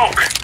smoke.